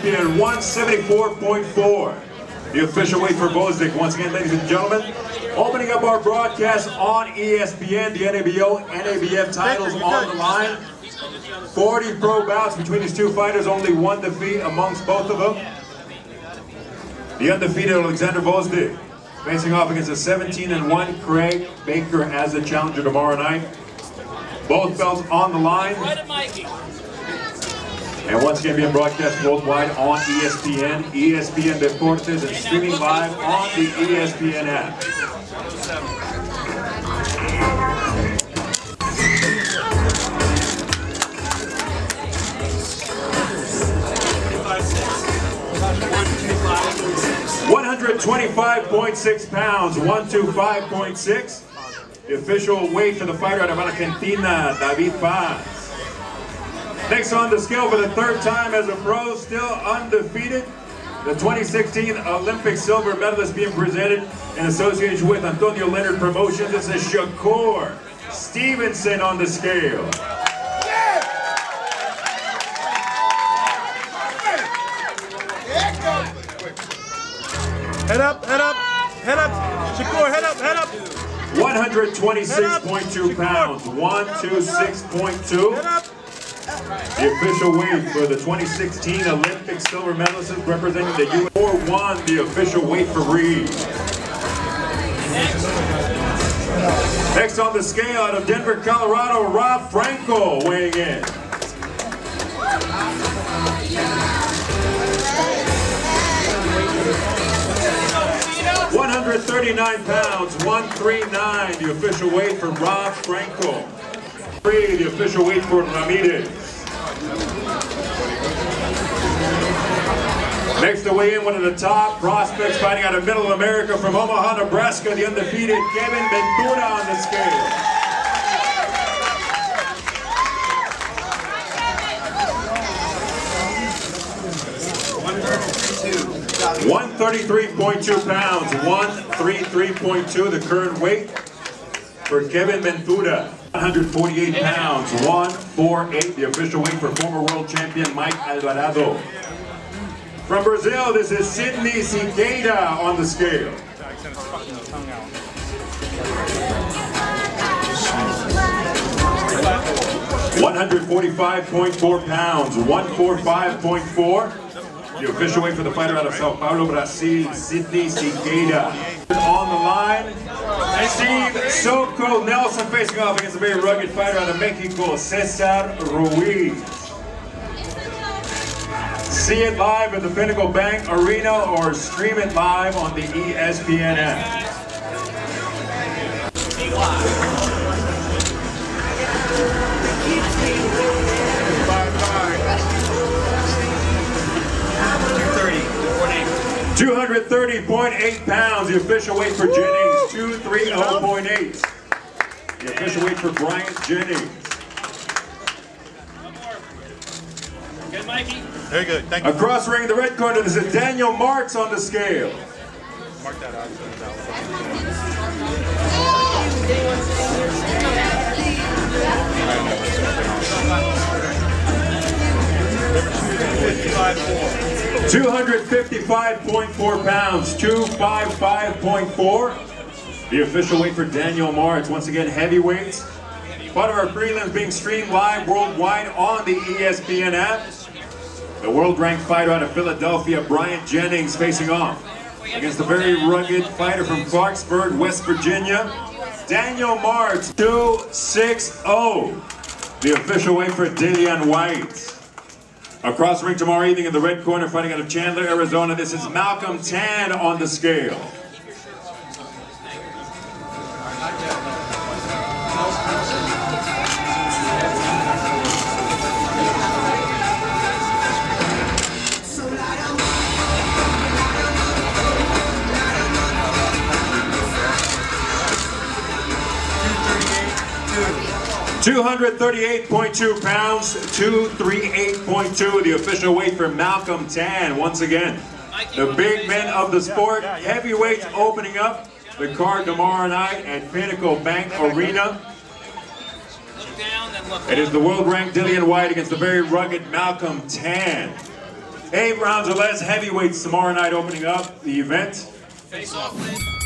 Champion 174.4. The official weight for Gvozdyk. Once again, ladies and gentlemen, opening up our broadcast on ESPN, the NABO, NABF titles on the line. 40 pro bouts between these two fighters, only one defeat amongst both of them. The undefeated Alexander Gvozdyk facing off against a 17 and 1 Craig Baker as the challenger tomorrow night. Both belts on the line. And once again being broadcast worldwide on ESPN, ESPN Deportes, and streaming live on the ESPN app. One hundred twenty-five point six pounds, one two five point six. The official weight for the fighter out of Argentina, David Paz. Next on the scale for the third time as a pro, still undefeated. The 2016 Olympic silver medalist being presented in association with Antonio Leonard Promotions. This is Shakur Stevenson on the scale. Head up, head up, head up. Shakur, head up, head up, 126.2 pounds, 126.2. The official weight for the 2016 Olympic silver medalist representing the U.S. 4-1, the official weight for Reed. Next on the scale out of Denver, Colorado, Rob Franco weighing in. One hundred thirty-nine pounds, one three nine, the official weight for Rob Franco. Three, the official weight for Ramirez. Next to weigh in, one of the top prospects fighting out of Middle America from Omaha, Nebraska, the undefeated Kevin Ventura on the scale. One thirty-three point two pounds, one three three point two, the current weight for Kevin Ventura. 148 pounds, 148, the official weight for former world champion Mike Alvarado. From Brazil, this is Sidney Siqueira on the scale. One hundred forty-five point four pounds, one four five point four. The official weight for the fighter out of Sao Paulo, Brazil, Sidney Siqueira. On the line, Steve Soko Nelson facing off against a very rugged fighter out of Mexico, Cesar Ruiz. See it live at the Pinnacle Bank Arena or stream it live on the ESPN app. Two hundred thirty point eight pounds, the official weight for Jennings. Two three zero point eight. The official weight for Bryant Jennings. Good, Mikey. Very good, thank you. Across the ring the red corner, this is Daniel Martz on the scale. Mark that out. Fifty-five four. 255.4 pounds, 255.4. The official weight for Daniel Martz. Once again, heavyweights. Part of our prelims being streamed live worldwide on the ESPN app. The world-ranked fighter out of Philadelphia, Bryant Jennings, facing off against the very rugged fighter from Clarksburg, West Virginia, Daniel Martz, 260. The official weight for Dillian White. Across the ring tomorrow evening in the red corner, fighting out of Chandler, Arizona, this is Malcolm Tann on the scale. Two hundred thirty-eight point two pounds, two three eight point two. The official weight for Malcolm Tann. Once again, the big men of the sport, heavyweights opening up the card tomorrow night at Pinnacle Bank Arena. Look down, then look It is the world-ranked Dillian White against the very rugged Malcolm Tann. Eight rounds or less heavyweights tomorrow night opening up the event. Face off, please.